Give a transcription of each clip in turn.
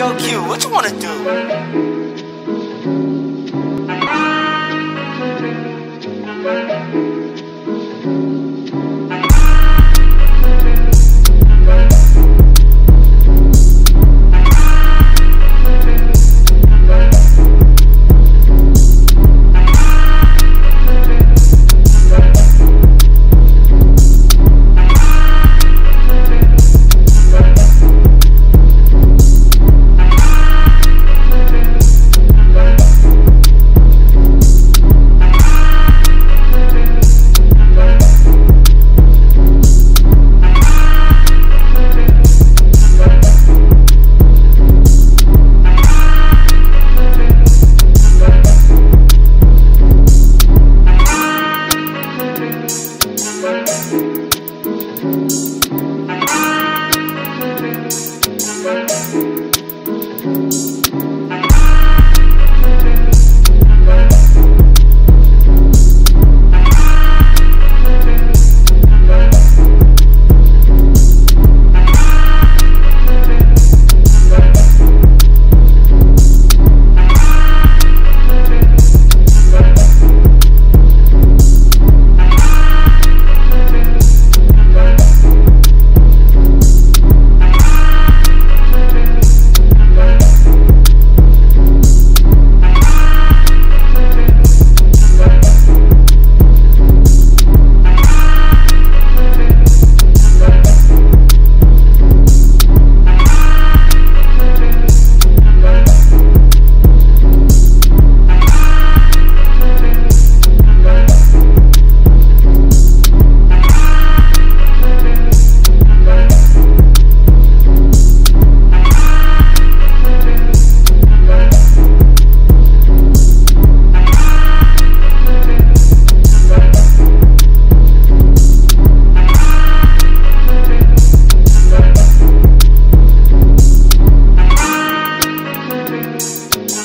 Yo, Q, what you wanna do? Thank you.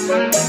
Bye.